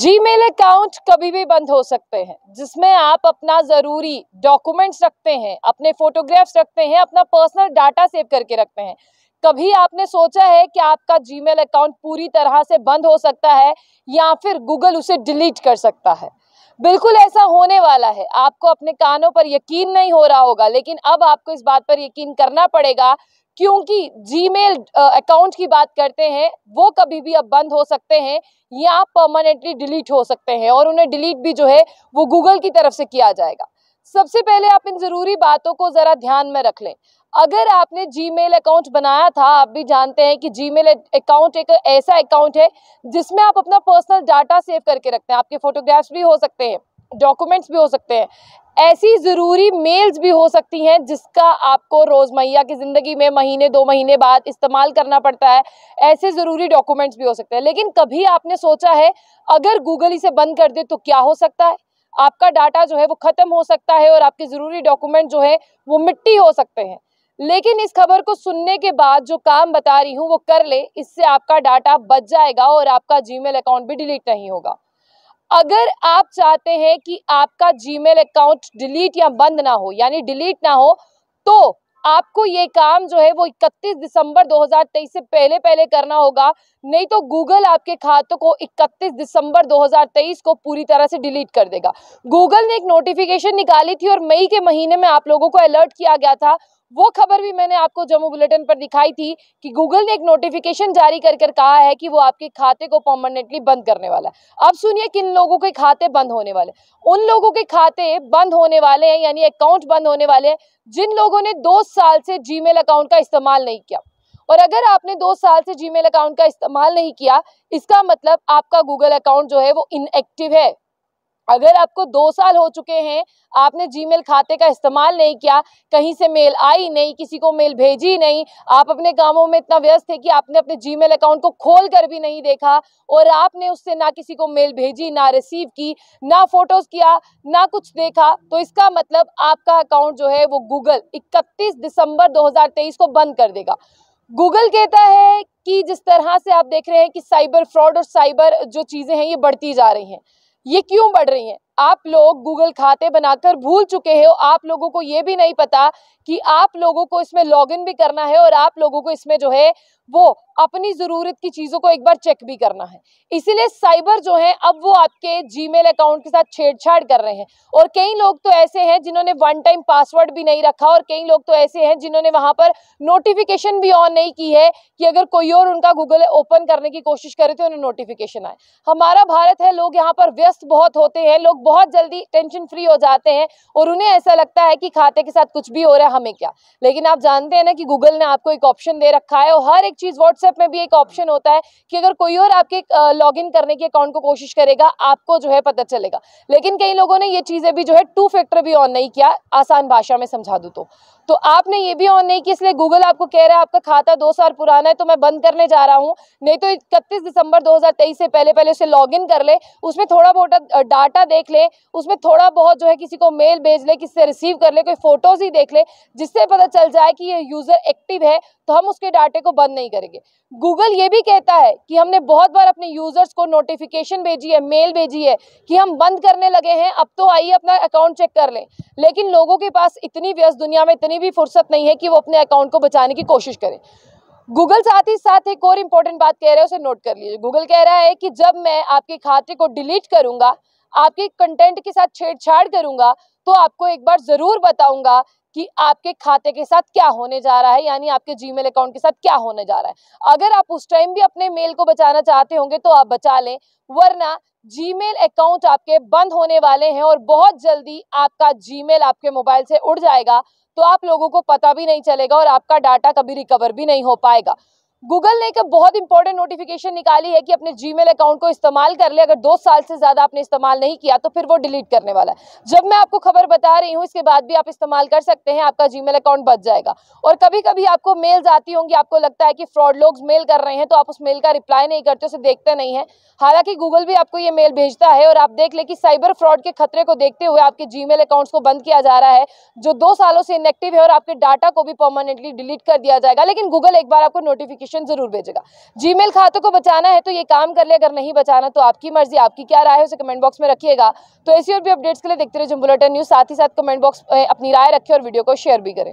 Gmail account कभी भी बंद हो सकते हैं, जिसमें आप अपना ज़रूरी डॉक्यूमेंट्स रखते हैं, अपने फोटोग्राफ्स रखते हैं, अपना पर्सनल डाटा सेव करके रखते हैं। कभी आपने सोचा है कि आपका जीमेल अकाउंट पूरी तरह से बंद हो सकता है, या फिर गूगल उसे डिलीट कर सकता है? बिल्कुल ऐसा होने वाला है। आपको अपने कानों पर यकीन नहीं हो रहा होगा, लेकिन अब आपको इस बात पर यकीन करना पड़ेगा क्योंकि जीमेल अकाउंट की बात करते हैं, वो कभी भी अब बंद हो सकते हैं, या परमानेंटली डिलीट हो सकते हैं, और उन्हें डिलीट भी जो है, वो गूगल की तरफ़ से किया जाएगा। सबसे पहले आप इन ज़रूरी बातों को ज़रा ध्यान में रख लें। अगर आपने जीमेल अकाउंट बनाया था, आप भी जानते हैं कि जीमेल अकाउंट एक ऐसा अकाउंट है, जिसमें आप अपना पर्सनल डाटा सेव करके रखते हैं। आपके फोटोग्राफ्स भी हो सकते हैं डॉक्यूमेंट्स भी हो सकते हैं। ऐसी ज़रूरी मेल्स भी हो सकती हैं जिसका आपको रोज़मैया की ज़िंदगी में महीने, दो महीने बाद इस्तेमाल करना पड़ता है। ऐसे ज़रूरी डॉक्यूमेंट्स भी हो सकते हैं। लेकिन कभी आपने सोचा है, अगर गूगल इसे बंद कर दे तो क्या हो सकता है? आपका डाटा जो है वो ख़त्म हो सकता है और आपके ज़रूरी डॉक्यूमेंट जो है वो मिट्टी हो सकते हैं। लेकिन इस खबर को सुनने के बाद जो काम बता रही हूँ वो कर ले, इससे आपका डाटा बच जाएगा और आपका जीमेल अकाउंट भी डिलीट नहीं होगा। अगर आप चाहते हैं कि आपका जीमेल अकाउंट डिलीट या बंद ना हो, यानी डिलीट ना हो तो आपको ये काम जो है वो 31 दिसंबर 2023 से पहले पहले करना होगा। नहीं तो गूगल आपके खातों को 31 दिसंबर 2023 को पूरी तरह से डिलीट कर देगा। गूगल ने एक नोटिफिकेशन निकाली थी और मई के महीने में आप लोगों को अलर्ट किया गया था। वो खबर भी मैंने आपको जम्मू बुलेटिन पर दिखाई थी कि गूगल ने एक नोटिफिकेशन जारी कर कर कहा है कि वो आपके खाते को परमानेंटली बंद करने वाला है। अब सुनिए किन लोगों के खाते बंद होने वाले उन लोगों के खाते बंद होने वाले हैं, यानी अकाउंट बंद होने वाले हैं, जिन लोगों ने दो साल से जीमेल अकाउंट का इस्तेमाल नहीं किया। और अगर आपने दो साल से जीमेल अकाउंट का इस्तेमाल नहीं किया, इसका मतलब आपका गूगल अकाउंट जो है वो इनएक्टिव है। अगर आपको दो साल हो चुके हैं, आपने जीमेल खाते का इस्तेमाल नहीं किया, कहीं से मेल आई नहीं, किसी को मेल भेजी नहीं, आप अपने कामों में इतना व्यस्त थे कि आपने अपने जीमेल अकाउंट को खोल कर भी नहीं देखा और आपने उससे ना किसी को मेल भेजी, ना रिसीव की, ना फ़ोटोज़ किया, ना कुछ देखा तो इसका मतलब आपका अकाउंट जो है वो गूगल इकतीस दिसंबर दो हज़ार तेईस को बंद कर देगा। गूगल कहता है कि जिस तरह से आप देख रहे हैं कि साइबर फ्रॉड और साइबर जो चीज़ें हैं, ये बढ़ती जा रही हैं। ये क्यों बढ़ रही हैं? आप लोग गूगल खाते बनाकर भूल चुके हो, आप लोगों को ये भी नहीं पता कि आप लोगों को इसमें लॉगिन भी करना है और आप लोगों को इसमें जो है, वो अपनी ज़रूरत की चीज़ों को एक बार चेक भी करना है। इसीलिए साइबर जो है, अब वो आपके जीमेल अकाउंट के साथ छेड़छाड़ कर रहे हैं। और कई लोग तो ऐसे हैं जिन्होंने वन टाइम पासवर्ड भी नहीं रखा और कई लोग तो ऐसे हैं जिन्होंने वहाँ पर नोटिफिकेशन भी ऑन नहीं की है कि अगर कोई और उनका गूगल ओपन करने की कोशिश करे तो उन्हें नोटिफिकेशन आए। हमारा भारत है, लोग यहाँ पर व्यस्त बहुत होते हैं, लोग बहुत जल्दी टेंशन फ्री हो जाते हैं और उन्हें ऐसा लगता है कि खाते के साथ कुछ भी हो रहा है, हमें क्या? लेकिन आप जानते हैं ना कि गूगल ने आपको एक ऑप्शन दे रखा है और हर एक चीज़ व्हाट्सएप में भी एक ऑप्शन होता है कि अगर कोई और आपके लॉगिन करने की अकाउंट को कोशिश करेगा, आपको जो है पता चलेगा। लेकिन कई लोगों ने ये चीज़ें भी जो है टू फैक्टर भी ऑन नहीं किया, आसान भाषा में समझा दू तो। तो आपने ये भी ऑन नहीं किया, इसलिए गूगल आपको कह रहा है, आपका खाता दो साल पुराना है तो मैं बंद करने जा रहा हूँ। नहीं तो इकतीस दिसंबर 2023 से पहले पहले उसे लॉगिन कर ले, उसमें थोड़ा बहुत डाटा देख ले उसमें थोड़ा बहुत जो है किसी को मेल भेज ले किससे रिसीव कर ले, कोई फ़ोटोज़ ही देख ले, जिससे पता चल जाए कि ये यूज़र एक्टिव है तो हम उसके डाटे को बंद नहीं करेंगे। गूगल ये भी कहता है कि हमने बहुत बार अपने यूज़र्स को नोटिफिकेशन भेजी है मेल भेजी है, कि हम बंद करने लगे हैं, अब तो आइए अपना अकाउंट चेक कर लें। लेकिन लोगों के पास इतनी व्यस्त दुनिया में इतनी भी फुर्सत नहीं है कि वो अपने अकाउंट को बचाने की कोशिश करें। गूगल साथ ही साथ एक और इम्पोर्टेंट बात कह रहे हैं, उसे नोट कर लीजिए। गूगल कह रहा है कि जब मैं आपके खाते को डिलीट करूँगा आपके कंटेंट के साथ छेड़छाड़ करूँगा तो आपको एक बार ज़रूर बताऊँगा कि आपके खाते के साथ क्या होने जा रहा है, यानी आपके जीमेल अकाउंट के साथ क्या होने जा रहा है। अगर आप उस टाइम भी अपने मेल को बचाना चाहते होंगे तो आप बचा लें, वरना जीमेल अकाउंट आपके बंद होने वाले हैं और बहुत जल्दी आपका जीमेल आपके मोबाइल से उड़ जाएगा तो आप लोगों को पता भी नहीं चलेगा और आपका डाटा कभी रिकवर भी नहीं हो पाएगा। गूगल ने एक बहुत इंपॉर्टेंट नोटिफिकेशन निकाली है कि अपने जीमेल अकाउंट को इस्तेमाल कर ले। अगर दो साल से ज़्यादा आपने इस्तेमाल नहीं किया तो फिर वो डिलीट करने वाला है। जब मैं आपको खबर बता रही हूँ, इसके बाद भी आप इस्तेमाल कर सकते हैं, आपका जीमेल अकाउंट बच जाएगा। और कभी कभी आपको मेल्स आती होंगी, आपको लगता है कि फ्रॉड लोग मेल कर रहे हैं तो आप उस मेल का रिप्लाई नहीं करते, उसे देखते नहीं है। हालाँकि गूगल भी आपको ये मेल भेजता है और आप देख ले कि साइबर फ्रॉड के खतरे को देखते हुए आपके जीमेल अकाउंट्स को बंद किया जा रहा है, जो दो सालों से इनएक्टिव है और आपके डाटा को भी परमानेंटली डिलीट कर दिया जाएगा। लेकिन गूगल एक बार आपको नोटिफिकेशन नोटिफिकेशन ज़रूर भेजेगा। जीमेल खातों को बचाना है तो ये काम कर ले, अगर नहीं बचाना तो आपकी मर्ज़ी, आपकी क्या राय है उसे कमेंट बॉक्स में रखिएगा। तो ऐसी और भी अपडेट्स के लिए देखते रहे बुलेटिन न्यूज़ साथ ही साथ कमेंट बॉक्स में अपनी राय रखें और वीडियो को शेयर भी करें।